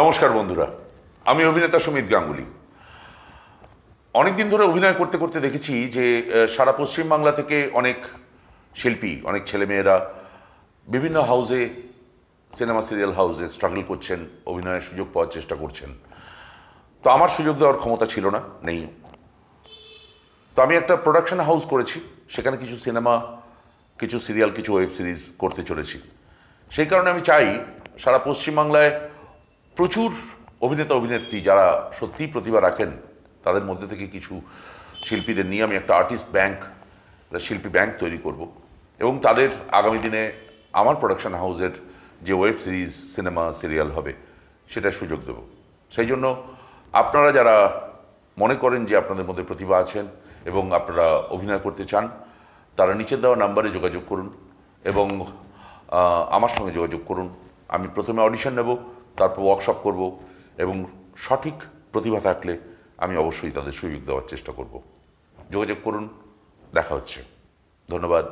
নমস্কার বন্ধুরা, আমি অভিনেতা সুমিত গাঙ্গুলি। অনেকদিন ধরে অভিনয় করতে করতে দেখেছি যে সারা পশ্চিমবাংলা থেকে অনেক শিল্পী, অনেক ছেলেমেয়েরা বিভিন্ন হাউজে সিনেমা সিরিয়াল হাউসে স্ট্রাগল করছেন, অভিনয়ের সুযোগ পাওয়ার চেষ্টা করছেন। তো আমার সুযোগ দেওয়ার ক্ষমতা ছিল না, নেই। তো আমি একটা প্রোডাকশন হাউস করেছি, সেখানে কিছু সিনেমা কিছু সিরিয়াল কিছু ওয়েব সিরিজ করতে চলেছি। সেই কারণে আমি চাই, সারা পশ্চিমবাংলায় প্রচুর অভিনেতা, অভিনেত্রী যারা সত্যিই প্রতিভা রাখেন, তাদের মধ্যে থেকে কিছু শিল্পীদের নিয়ে আমি একটা আর্টিস্ট ব্যাংক শিল্পী ব্যাংক তৈরি করব। এবং তাদের আগামী দিনে আমার প্রোডাকশন হাউসের যে ওয়েব সিরিজ সিনেমা সিরিয়াল হবে সেটা সুযোগ দেব। সেই জন্য আপনারা যারা মনে করেন যে আপনাদের মধ্যে প্রতিভা আছেন এবং আপনারা অভিনয় করতে চান, তারা নিচে দেওয়া নাম্বারে যোগাযোগ করুন এবং আমার সঙ্গে যোগাযোগ করুন। আমি প্রথমে অডিশন নেব তারপর ওয়ার্কশপ করব এবং সঠিক প্রতিভা থাকলে আমি অবশ্যই তাদের সুযোগ দেওয়ার চেষ্টা করব। যোগাযোগ করুন, দেখা হচ্ছে। ধন্যবাদ।